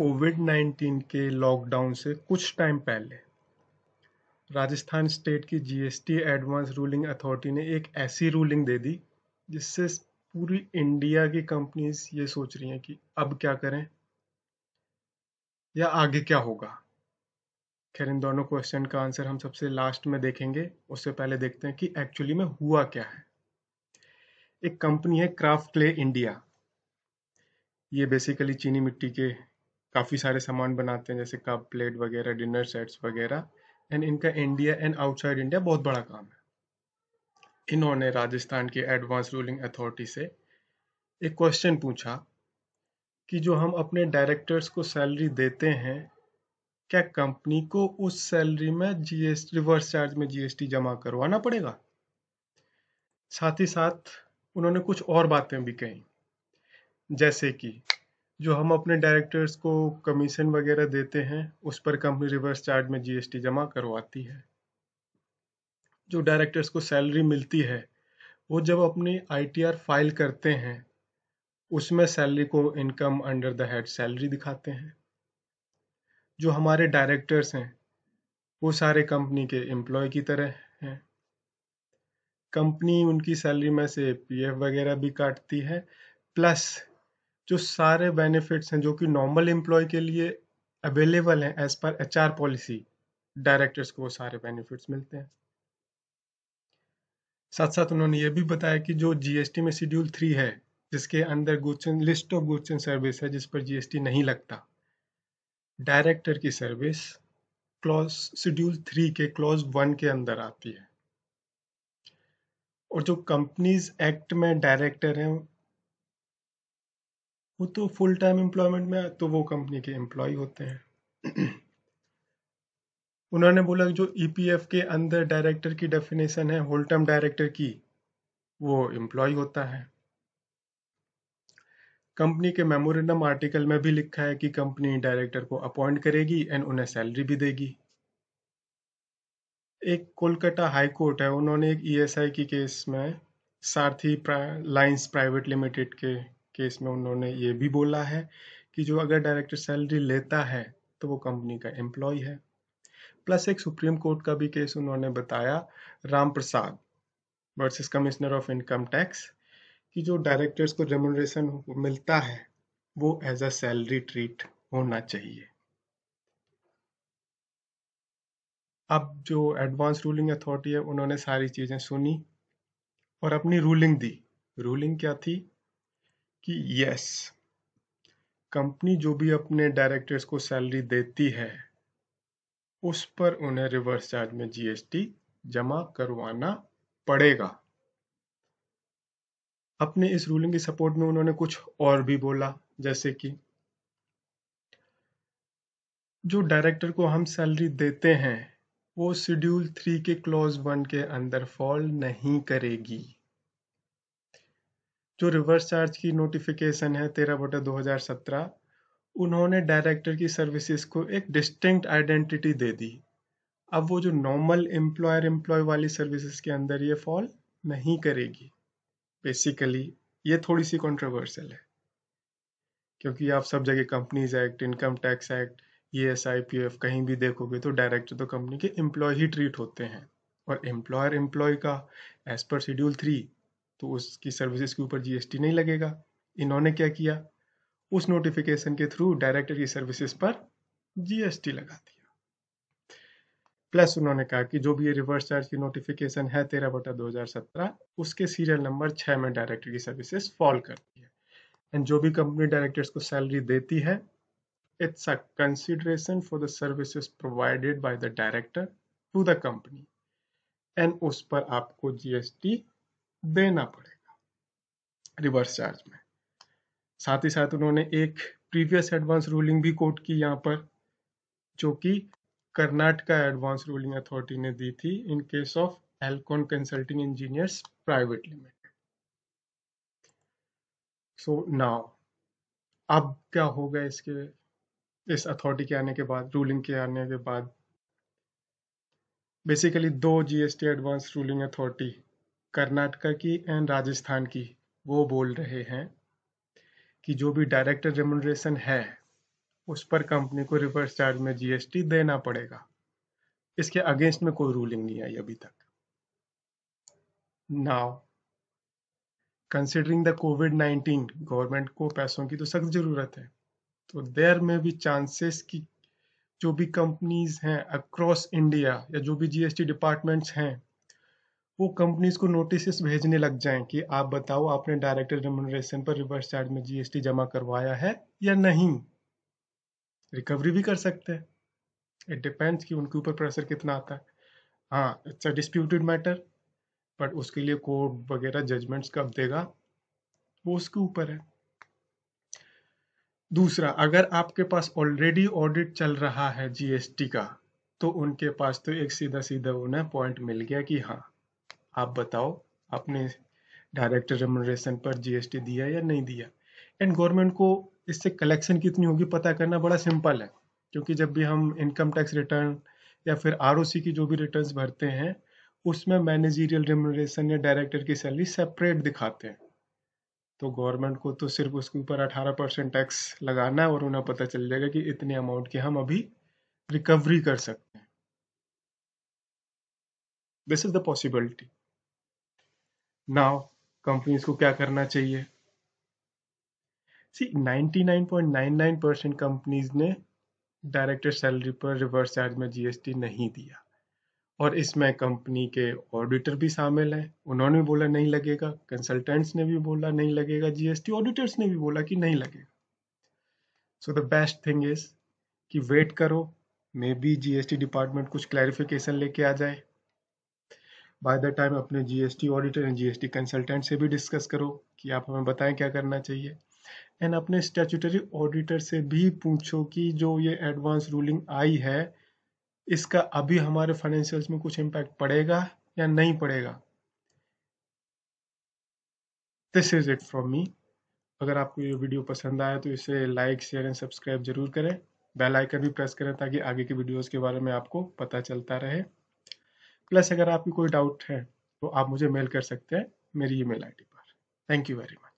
Covid 19 के lockdown से कुछ टाइम पहले राजस्थान स्टेट की जीएसटी एडवांस रूलिंग अथॉरिटी ने एक ऐसी रूलिंग दे दी, जिससे पूरी इंडिया की कंपनीज़ ये सोच रही हैं कि अब क्या करें या आगे क्या होगा। खैर, इन दोनों क्वेश्चन का आंसर हम सबसे लास्ट में देखेंगे। उससे पहले देखते हैं कि एक्चुअली में हुआ क्या है। एक कंपनी है क्राफ्ट क्ले इंडिया ये बेसिकली चीनी मिट्टी के काफ़ी सारे सामान बनाते हैं, जैसे कप प्लेट वगैरह, डिनर सेट्स वगैरह। एंड इनका इंडिया एंड आउटसाइड इंडिया बहुत बड़ा काम है। इन्होंने राजस्थान के एडवांस रूलिंग अथॉरिटी से एक क्वेश्चन पूछा कि जो हम अपने डायरेक्टर्स को सैलरी देते हैं, क्या कंपनी को उस सैलरी में जीएसटी रिवर्स चार्ज में जीएसटी जमा करवाना पड़ेगा? साथ ही साथ उन्होंने कुछ और बातें भी कही, जैसे कि जो हम अपने डायरेक्टर्स को कमीशन वगैरह देते हैं, उस पर कंपनी रिवर्स चार्ज में जीएसटी जमा करवाती है। जो डायरेक्टर्स को सैलरी मिलती है, वो जब अपनी आईटीआर फ़ाइल करते हैं, उसमें सैलरी को income under the head salary दिखाते हैं। जो हमारे डायरेक्टर्स हैं, वो सारे कंपनी के एम्प्लॉय की तरह हैं। कंपनी उनकी सैलरी में से पीएफ वगैरह भी काटती है प्लस जो सारे बेनिफिट्स हैं, जो कि नॉर्मल एम्प्लॉय के लिए अवेलेबल हैं as per HR policy directors को वो सारे बेनिफिट्स मिलते हैं। साथ साथ उन्होंने ये भी बताया कि जो जीएसटी में शेड्यूल थ्री है, जिसके अंदर goods and list of goods and service है, जिस पर जीएसटी नहीं लगता डायरेक्टर की सर्विस क्लॉज शेड्यूल थ्री के क्लॉज वन के अंदर आती है। और जो कंपनीज़ एक्ट में डायरेक्टर हैं वो तो फुल टाइम एम्प्लॉयमेंट में तो वो कंपनी के एम्प्लॉय होते हैं। उन्होंने बोला जो ईपीएफ e के अंदर डायरेक्टर की डेफिनेशन है होल टाइम डायरेक्टर की वो एम्प्लॉय होता है। कंपनी के मेमोरेंडम आर्टिकल में भी लिखा है कि कंपनी डायरेक्टर को अपॉइंट करेगी एंड उन्हें सैलरी भी देगी। एक कोलकाता हाई कोर्ट है उन्होंने एक ईएसआई e की केस में सारथी प्रा, लाइंस प्राइवेट लिमिटेड के केस में उन्होंने ये भी बोला है कि जो अगर डायरेक्टर सैलरी लेता है तो वो कंपनी का एम्प्लॉय है। प्लस एक सुप्रीम कोर्ट का भी केस उन्होंने बताया, Ram Prasad versus commissioner of income tax, कि जो डायरेक्टर्स को रेमुनरेशन मिलता है, वो एज अ सैलरी ट्रीट होना चाहिए। अब जो एडवांस रूलिंग अथॉरिटी है, उन्होंने सारी चीज़ें सुनी और अपनी रूलिंग दी। रूलिंग क्या थी? कि यस कंपनी जो भी अपने डायरेक्टर्स को सैलरी देती है, उस पर उन्हें रिवर्स चार्ज में जीएसटी जमा करवाना पड़ेगा। अपने इस रूलिंग की सपोर्ट में उन्होंने कुछ और भी बोला, जैसे कि जो डायरेक्टर को हम सैलरी देते हैं, वो शेड्यूल थ्री के क्लॉज वन के अंदर फॉल नहीं करेगी। जो रिवर्स चार्ज की नोटिफिकेशन है तेरह बटा दो हज़ार सत्रह, उन्होंने डायरेक्टर की सर्विसेज़ को एक डिस्टिंक्ट आइडेंटिटी दे दी। अब वो जो नॉर्मल एम्प्लॉयर एम्प्लॉय वाली सर्विसेज़ के अंदर ये फॉल नहीं करेगी। बेसिकली ये थोड़ी सी कॉन्ट्रोवर्शियल है। क्योंकि आप सब जगह companies act income tax act E S I P F कहीं भी देखोगे तो डायरेक्टर तो कंपनी के एम्प्लॉय ही ट्रीट होते हैं। और एम्प्लॉयर एम्प्लॉय का एज पर शेड्यूल थ्री तो उसकी सर्विसेज़ के ऊपर जीएसटी नहीं लगेगा। इन्होंने क्या किया? उस नोटिफिकेशन के थ्रू डायरेक्टर की सर्विसेज़ पर जीएसटी लगा दिया। प्लस उन्होंने कहा कि जो भी ये रिवर्स चार्ज की नोटिफिकेशन है तेरह बटा दो हज़ार सत्रह, उसके सीरियल नंबर छह में डायरेक्टर की सर्विसेज़ फॉल करती है एंड जो भी कंपनी डायरेक्टर्स को सैलरी देती है it's a consideration for the services provided by the director to the company and उस पर आपको जीएसटी देना पड़ेगा रिवर्स चार्ज में। साथ ही साथ उन्होंने एक प्रीवियस एडवांस रूलिंग भी कोट की यहाँ पर, जो कि कर्नाटका एडवांस रूलिंग अथॉरिटी ने दी थी in case of Alcon consulting engineers private limited so now अब क्या होगा इसके, इस अथॉरिटी के आने के बाद रूलिंग के आने के बाद? बेसिकली दो GST advance ruling authority Karnataka की एंड राजस्थान की, वो बोल रहे हैं कि जो भी डायरेक्टर रेमुनरेशन है, उस पर कंपनी को रिवर्स चार्ज में जीएसटी देना पड़ेगा। इसके अगेंस्ट में कोई रूलिंग नहीं आई अभी तक। Now considering the COVID 19 government को पैसों की तो सख्त ज़रूरत है तो देर में भी चांसेस कि जो भी कंपनीज़ हैं अक्रॉस इंडिया या जो भी जीएसटी डिपार्टमेंट्स हैं वो कंपनीज़ को नोटिस भेजने लग जाएँ कि आप बताओ आपने डायरेक्टर रेमुनरेशन पर रिवर्स चार्ज में जीएसटी जमा करवाया है या नहीं। रिकवरी भी कर सकते हैं। इट डिपेंड्स कि उनके ऊपर प्रेशर कितना आता है। हाँ it's a disputed matter but उसके लिए कोर्ट वगैरह जजमेंट्स कब देगा, वो उसके ऊपर है। दूसरा, अगर आपके पास ऑलरेडी ऑडिट चल रहा है जीएसटी का तो उनके पास तो एक सीधा सीधा उन्हें पॉइंट मिल गया कि हाँ आप बताओ, आपने डायरेक्टर रेमुनरेशन पर जीएसटी दिया या नहीं दिया? एंड गवर्नमेंट को इससे कलेक्शन कितनी होगी पता करना बड़ा सिंपल है, क्योंकि जब भी हम इनकम टैक्स रिटर्न या फिर आरओसी की जो भी रिटर्न भरते हैं, उसमें मैनेजीरियल रेमुनरेशन या डायरेक्टर की सैलरी सेपरेट दिखाते हैं। तो गवर्नमेंट को तो सिर्फ़ उसके ऊपर 18 परसेंट टैक्स लगाना है और उन्हें पता चल जाएगा कि इतने अमाउंट की हम अभी रिकवरी कर सकते हैं। This is the possibility now companies को क्या करना चाहिए? सी 99.99 परसेंट कंपनीज़ ने डायरेक्टर सैलरी पर रिवर्स चार्ज में जीएसटी नहीं दिया। और इसमें कंपनी के ऑडिटर भी शामिल हैं। उन्होंने भी बोला नहीं लगेगा। कंसल्टेंट्स ने भी बोला नहीं लगेगा जीएसटी ऑडिटर्स ने भी बोला कि नहीं लगेगा। So the best thing is कि वेट करो। मे बी जीएसटी डिपार्टमेंट कुछ क्लैरिफिकेशन लेके आ जाए। बाय द टाइम अपने GST auditor and GST consultant से भी डिस्कस करो कि आप हमें बताएँ क्या करना चाहिए। एंड अपने स्टेचुटरी ऑडिटर से भी पूछो कि जो ये एडवांस रूलिंग आई है, इसका अभी हमारे फाइनेंशियल्स में कुछ इम्पैक्ट पड़ेगा या नहीं पड़ेगा? This is it from me अगर आपको ये वीडियो पसंद आया तो इसे लाइक शेयर एंड सब्सक्राइब ज़रूर करें। बेल आइकन भी प्रेस करें ताकि आगे की वीडियोस के बारे में आपको पता चलता रहे। प्लस अगर आपकी कोई डाउट है तो आप मुझे मेल कर सकते हैं मेरी ईमेल आईडी पर। Thank you very much